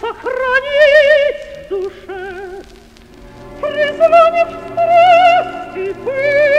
сохранить в душе призвание в страсти быть.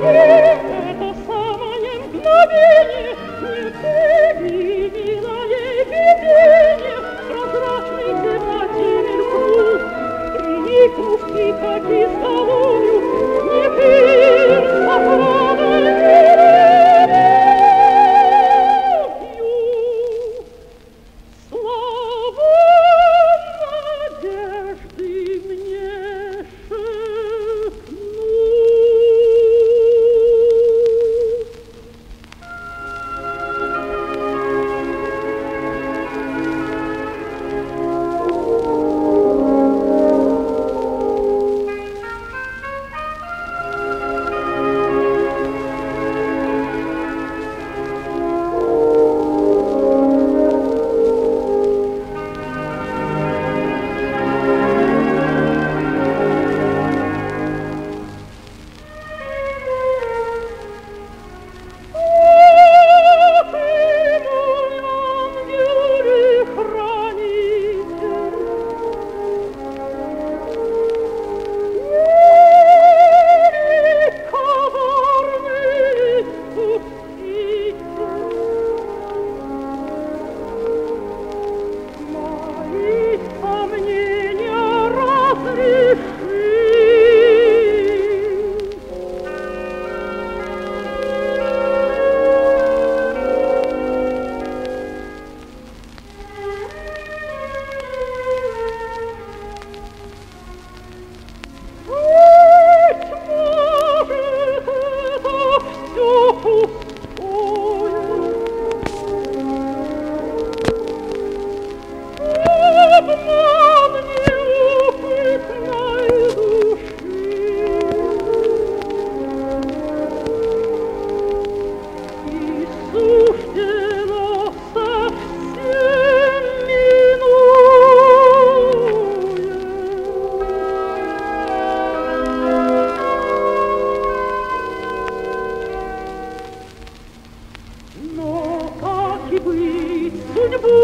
Yeah. Wonderful!